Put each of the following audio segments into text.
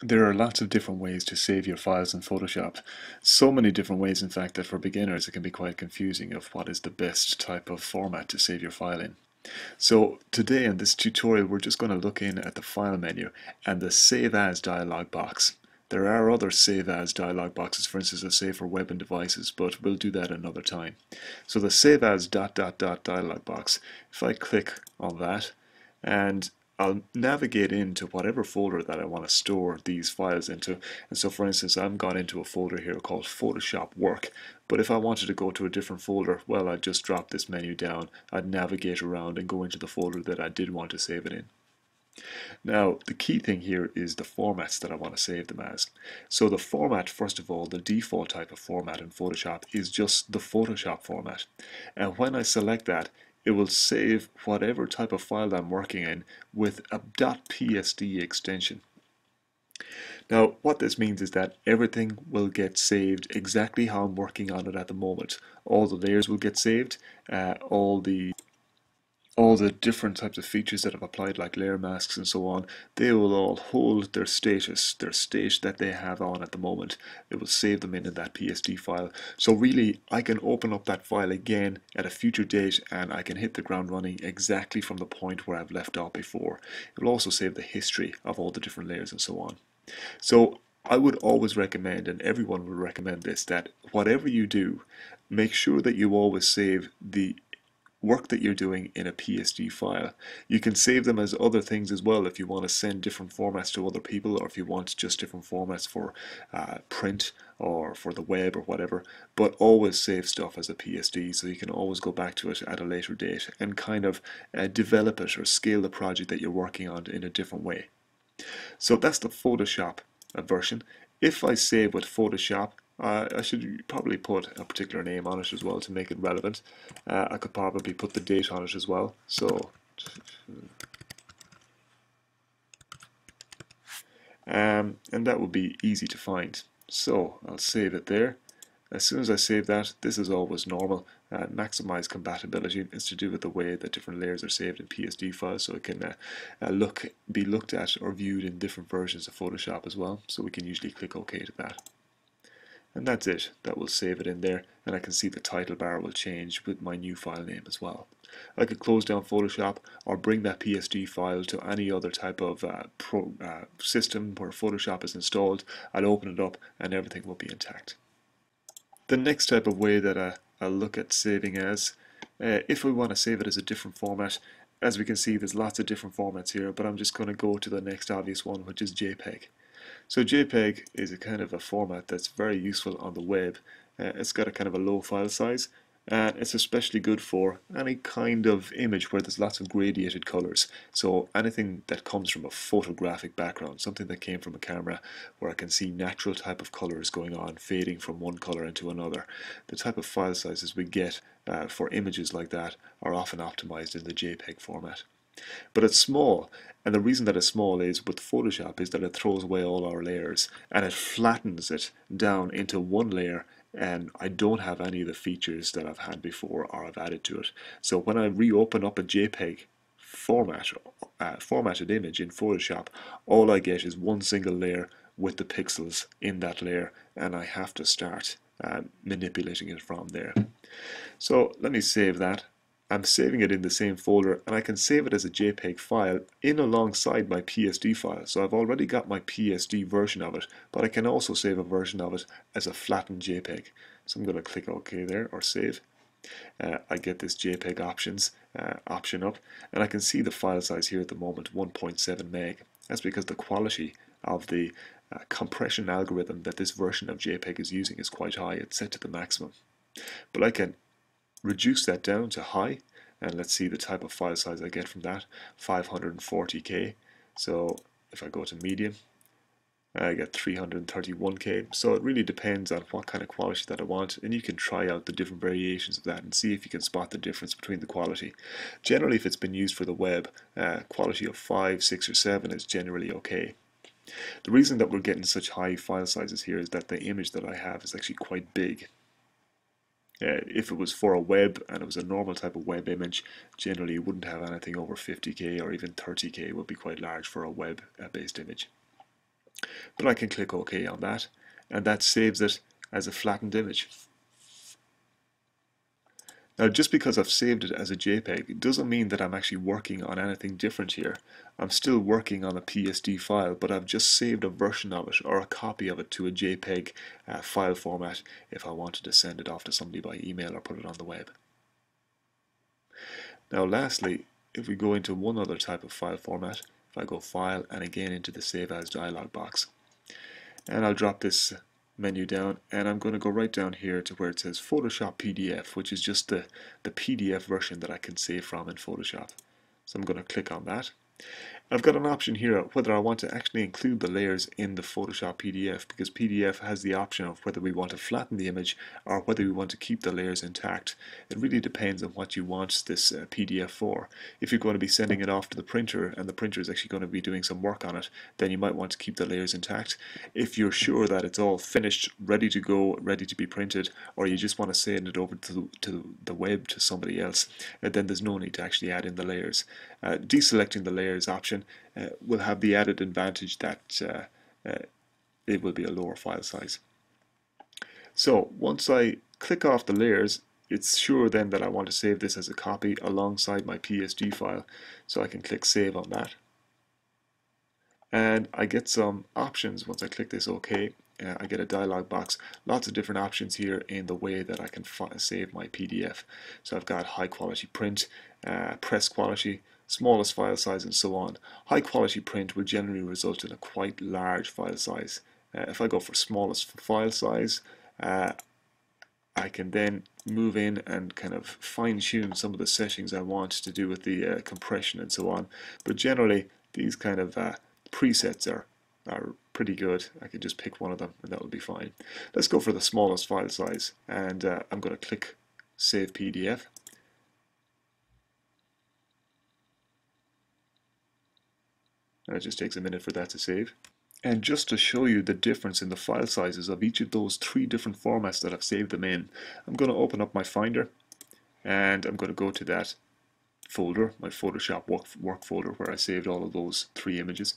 There are lots of different ways to save your files in Photoshop. So many different ways, in fact, that for beginners it can be quite confusing of what is the best type of format to save your file in. So today in this tutorial we're just going to look in at the File menu and the Save As dialog box. There are other Save As dialog boxes, for instance a Save for Web and Devices, but we'll do that another time. So the Save As dot dot dot dialog box, if I click on that and I'll navigate into whatever folder that I want to store these files into. And so for instance, I've gone into a folder here called Photoshop Work. But if I wanted to go to a different folder, well, I'd just drop this menu down. I'd navigate around and go into the folder that I did want to save it in. Now, the key thing here is the formats that I want to save them as. So the format, first of all, the default type of format in Photoshop is just the Photoshop format. And when I select that, it will save whatever type of file I'm working in with a .psd extension. Now what this means is that everything will get saved exactly how I'm working on it at the moment. All the layers will get saved, uh, all the all the different types of features that I've applied like layer masks and so on, they will all hold their status, their state that they have on at the moment. It will save them in that PSD file. So really I can open up that file again at a future date and I can hit the ground running exactly from the point where I've left off before. It will also save the history of all the different layers and so on. So I would always recommend, and everyone would recommend this, that whatever you do, make sure that you always save the work that you're doing in a PSD file. You can save them as other things as well if you want to send different formats to other people or if you want just different formats for uh, print or for the web or whatever but always save stuff as a PSD so you can always go back to it at a later date and kind of uh, develop it or scale the project that you're working on in a different way. So that's the Photoshop version. If I save with Photoshop uh, I should probably put a particular name on it as well to make it relevant. Uh, I could probably put the date on it as well. So, um, and that would be easy to find. So I'll save it there. As soon as I save that, this is always normal. Uh, maximize compatibility is to do with the way that different layers are saved in PSD files, so it can uh, uh, look be looked at or viewed in different versions of Photoshop as well. So we can usually click OK to that and that's it. That will save it in there and I can see the title bar will change with my new file name as well. I could close down Photoshop or bring that PSD file to any other type of uh, pro, uh, system where Photoshop is installed. I'll open it up and everything will be intact. The next type of way that I, I'll look at saving as uh, if we want to save it as a different format as we can see there's lots of different formats here but I'm just going to go to the next obvious one which is JPEG so JPEG is a kind of a format that's very useful on the web. Uh, it's got a kind of a low file size and it's especially good for any kind of image where there's lots of gradiated colors. So anything that comes from a photographic background, something that came from a camera where I can see natural type of colors going on, fading from one color into another. The type of file sizes we get uh, for images like that are often optimized in the JPEG format. But it's small, and the reason that it's small is with Photoshop is that it throws away all our layers and it flattens it down into one layer and I don't have any of the features that I've had before or I've added to it. So when I reopen up a JPEG format, uh, formatted image in Photoshop, all I get is one single layer with the pixels in that layer and I have to start uh, manipulating it from there. So let me save that I'm saving it in the same folder and I can save it as a JPEG file in alongside my PSD file. So I've already got my PSD version of it, but I can also save a version of it as a flattened JPEG. So I'm going to click OK there or save. Uh, I get this JPEG options uh, option up and I can see the file size here at the moment 1.7 meg. That's because the quality of the uh, compression algorithm that this version of JPEG is using is quite high. It's set to the maximum. But I can reduce that down to high and let's see the type of file size I get from that 540k so if I go to medium I get 331k so it really depends on what kind of quality that I want and you can try out the different variations of that and see if you can spot the difference between the quality. Generally if it's been used for the web uh, quality of 5 6 or 7 is generally okay. The reason that we're getting such high file sizes here is that the image that I have is actually quite big uh, if it was for a web and it was a normal type of web image, generally you wouldn't have anything over 50k or even 30k would be quite large for a web-based image. but I can click OK on that and that saves it as a flattened image. Now just because I've saved it as a JPEG it doesn't mean that I'm actually working on anything different here. I'm still working on a PSD file but I've just saved a version of it or a copy of it to a JPEG uh, file format if I wanted to send it off to somebody by email or put it on the web. Now lastly, if we go into one other type of file format, if I go File and again into the Save As dialog box, and I'll drop this menu down and I'm going to go right down here to where it says Photoshop PDF which is just the, the PDF version that I can save from in Photoshop. So I'm going to click on that I've got an option here whether I want to actually include the layers in the Photoshop PDF because PDF has the option of whether we want to flatten the image or whether we want to keep the layers intact. It really depends on what you want this uh, PDF for. If you're going to be sending it off to the printer and the printer is actually going to be doing some work on it, then you might want to keep the layers intact. If you're sure that it's all finished, ready to go, ready to be printed, or you just want to send it over to, to the web to somebody else, uh, then there's no need to actually add in the layers. Uh, deselecting the layers option uh, will have the added advantage that uh, uh, it will be a lower file size. So once I click off the layers, it's sure then that I want to save this as a copy alongside my PSD file. So I can click Save on that. And I get some options once I click this OK. Uh, I get a dialog box, lots of different options here in the way that I can save my PDF. So I've got high quality print, uh, press quality, smallest file size and so on. High quality print will generally result in a quite large file size. Uh, if I go for smallest file size, uh, I can then move in and kind of fine tune some of the settings I want to do with the uh, compression and so on. But generally, these kind of uh, presets are, are pretty good. I can just pick one of them and that will be fine. Let's go for the smallest file size and uh, I'm going to click Save PDF. It just takes a minute for that to save. And just to show you the difference in the file sizes of each of those three different formats that I've saved them in, I'm going to open up my Finder and I'm going to go to that folder, my Photoshop work, work folder where I saved all of those three images.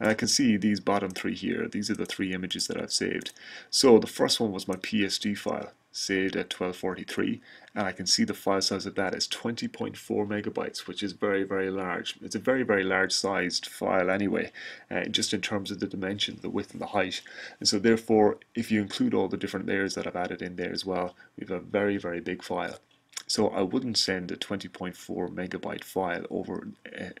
And I can see these bottom three here. These are the three images that I've saved. So the first one was my PSD file saved at 1243 and I can see the file size of that is 20.4 megabytes which is very very large. It's a very very large sized file anyway uh, just in terms of the dimension the width and the height. And so therefore if you include all the different layers that I've added in there as well we have a very very big file. So I wouldn't send a 20.4 megabyte file over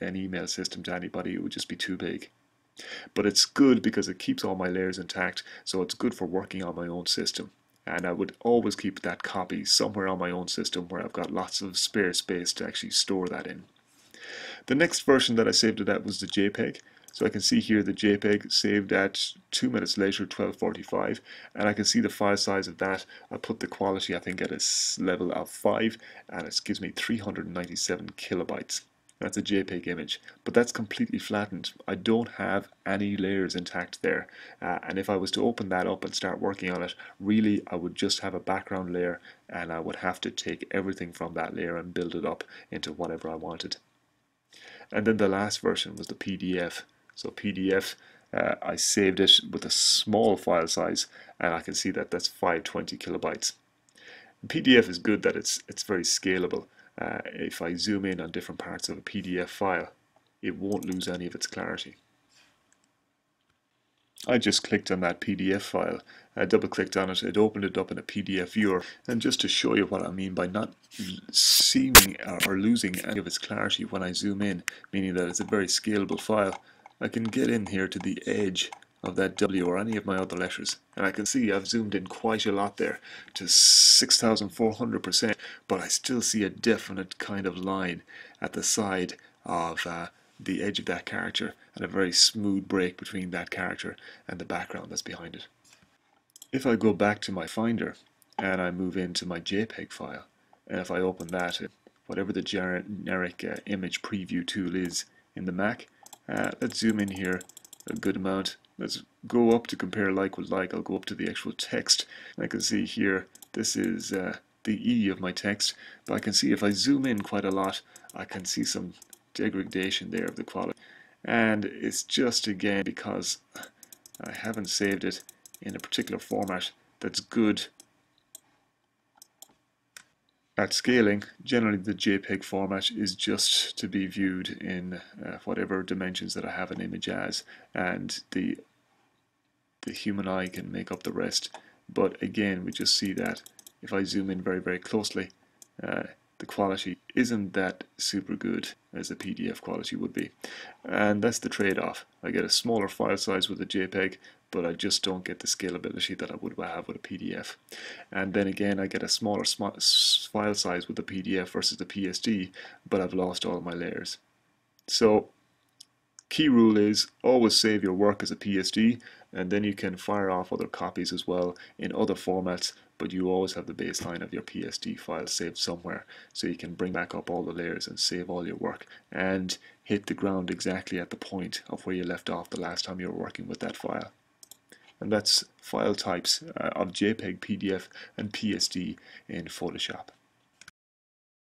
an email system to anybody. It would just be too big. But it's good because it keeps all my layers intact so it's good for working on my own system and I would always keep that copy somewhere on my own system where I've got lots of spare space to actually store that in. The next version that I saved it at was the JPEG. So I can see here the JPEG saved at 2 minutes later, 1245, and I can see the file size of that. I put the quality, I think, at a level of 5, and it gives me 397 kilobytes. That's a JPEG image, but that's completely flattened. I don't have any layers intact there. Uh, and if I was to open that up and start working on it, really I would just have a background layer and I would have to take everything from that layer and build it up into whatever I wanted. And then the last version was the PDF. So PDF, uh, I saved it with a small file size and I can see that that's 520 kilobytes. PDF is good that it's it's very scalable uh, if I zoom in on different parts of a PDF file, it won't lose any of its clarity. I just clicked on that PDF file, I double clicked on it, it opened it up in a PDF viewer. And just to show you what I mean by not seeing or losing any of its clarity when I zoom in, meaning that it's a very scalable file, I can get in here to the edge of that W or any of my other letters. And I can see I've zoomed in quite a lot there to 6400%, but I still see a definite kind of line at the side of uh, the edge of that character and a very smooth break between that character and the background that's behind it. If I go back to my Finder and I move into my JPEG file, and if I open that, whatever the generic uh, image preview tool is in the Mac, uh, let's zoom in here a good amount Let's go up to compare like with like. I'll go up to the actual text. I can see here, this is uh, the E of my text. But I can see if I zoom in quite a lot, I can see some degradation there of the quality. And it's just again because I haven't saved it in a particular format that's good at scaling, generally the JPEG format is just to be viewed in uh, whatever dimensions that I have an image as, and the the human eye can make up the rest. But again, we just see that if I zoom in very, very closely, uh, the quality isn't that super good as a PDF quality would be. And that's the trade-off. I get a smaller file size with a JPEG, but I just don't get the scalability that I would have with a PDF. And then again, I get a smaller sm file size with the PDF versus the PSD, but I've lost all my layers. So key rule is always save your work as a PSD and then you can fire off other copies as well in other formats but you always have the baseline of your PSD file saved somewhere so you can bring back up all the layers and save all your work and hit the ground exactly at the point of where you left off the last time you were working with that file and that's file types uh, of JPEG, PDF and PSD in Photoshop.